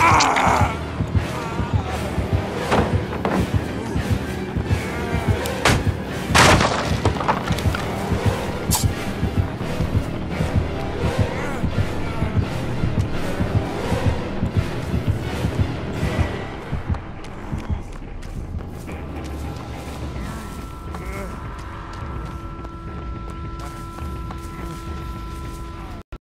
Ah!